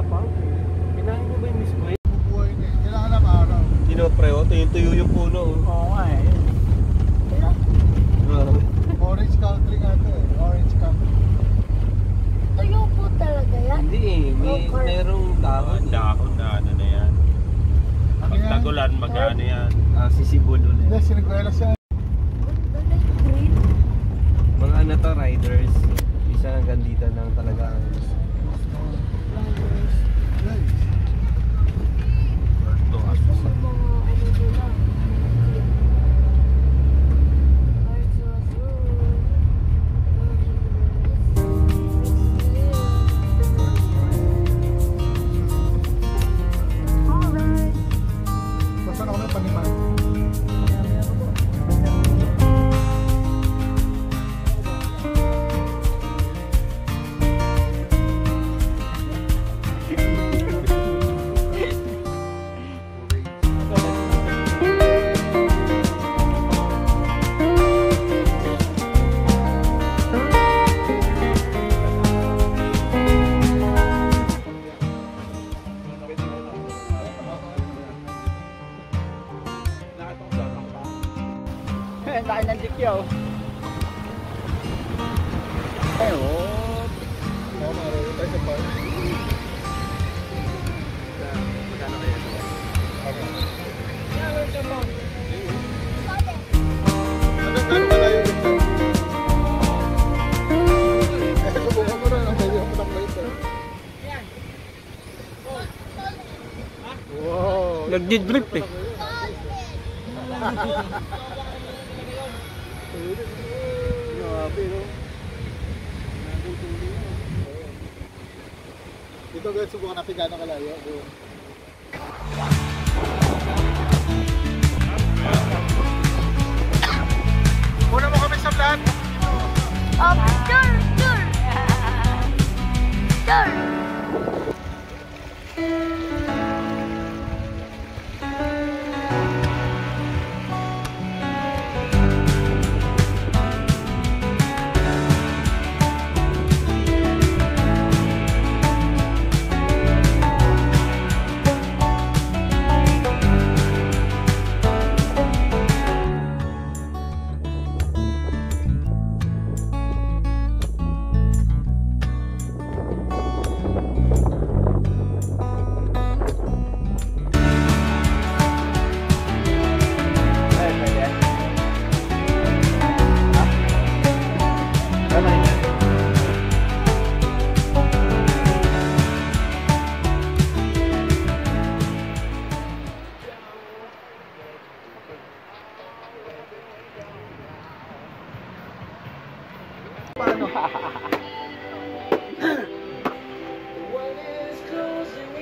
Tapang. Kinain mo ba yung Miss Boy? Bubuhay na eh. Kailangan ng araw. Tinopreo, tuyo-tuyo yung puno. oh. Oo nga eh. Grabe. Orange country nga to eh. Orange country. Tuyo po talaga yan. Hindi eh, may Okay. merong dahon. eh. Dahon na ano na yan. Pag yan? tagulan, mag-ano yan. Ah, sisibol Hindi, ulit. sinigwelas yan. Green. Mga ano to, riders. Isa hanggang dito lang talaga. ang- Please. tại nên chiếc chiều Ủa Có mà rồi tới chụp rồi Wow. Nhìn clip đi. Grabe, no? Dito guys, subukan natin gano'ng kalayo. Doon. Muna mo kami sa vlog. Oh, picture! Picture! Picture! 哈哈哈。